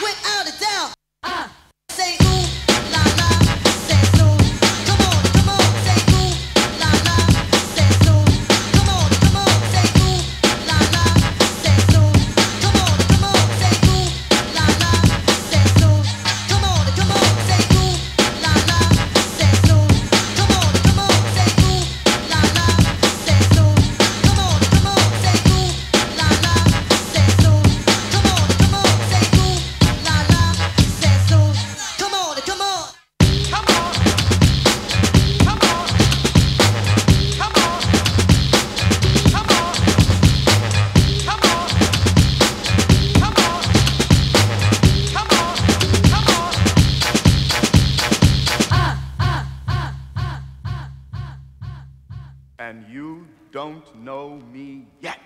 and you don't know me yet.